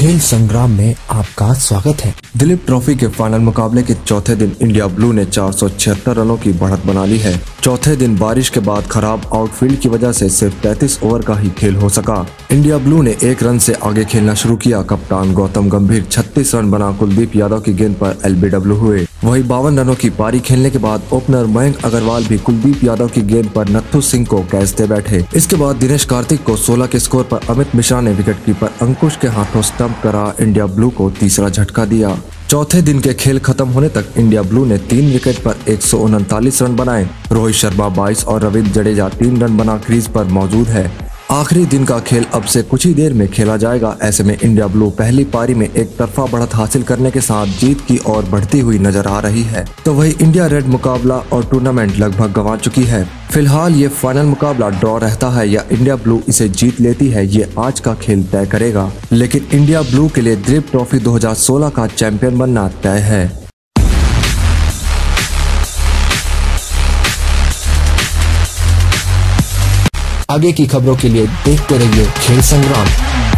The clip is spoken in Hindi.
खेल संग्राम में आपका स्वागत है। दिलीप ट्रॉफी के फाइनल मुकाबले के चौथे दिन इंडिया ब्लू ने चार सौ छिहत्तर रनों की बढ़त बना ली है। चौथे दिन बारिश के बाद खराब आउटफील्ड की वजह से सिर्फ़ 33 ओवर का ही खेल हो सका। इंडिया ब्लू ने एक रन से आगे खेलना शुरू किया। कप्तान गौतम गंभीर 36 रन बना कुलदीप यादव की गेंद पर एलबीडब्ल्यू हुए। वही बावन रनों की पारी खेलने के बाद ओपनर मयंक अग्रवाल भी कुलदीप यादव की गेंद पर नथु सिंह को कैच दे बैठे। इसके बाद दिनेश कार्तिक को 16 के स्कोर पर अमित मिश्रा ने विकेट कीपर अंकुश के हाथों स्टंप करा। इंडिया ब्लू को तीसरा झटका दिया। चौथे दिन के खेल खत्म होने तक इंडिया ब्लू ने तीन विकेट पर एक सौ उनतालीस रन बनाए। रोहित शर्मा 22 और रविंद्र जडेजा तीन रन बना क्रीज पर मौजूद है। आखिरी दिन का खेल अब से कुछ ही देर में खेला जाएगा। ऐसे में इंडिया ब्लू पहली पारी में एक तरफा बढ़त हासिल करने के साथ जीत की ओर बढ़ती हुई नज़र आ रही है। तो वही इंडिया रेड मुकाबला और टूर्नामेंट लगभग गंवा चुकी है। फ़िलहाल ये फाइनल मुकाबला ड्रॉ रहता है या इंडिया ब्लू इसे जीत लेती है, ये आज का खेल तय करेगा। लेकिन इंडिया ब्लू के लिए द्रीप ट्रॉफी 2016 का चैंपियन बनना तय है। आगे की खबरों के लिए देखते रहिए खेल संग्राम।